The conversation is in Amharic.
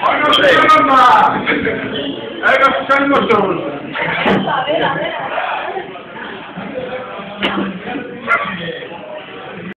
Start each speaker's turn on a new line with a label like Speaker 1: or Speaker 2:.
Speaker 1: Ego, caramba! Ego, calmo todos.
Speaker 2: A ver, a ver, a ver.